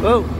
Whoa.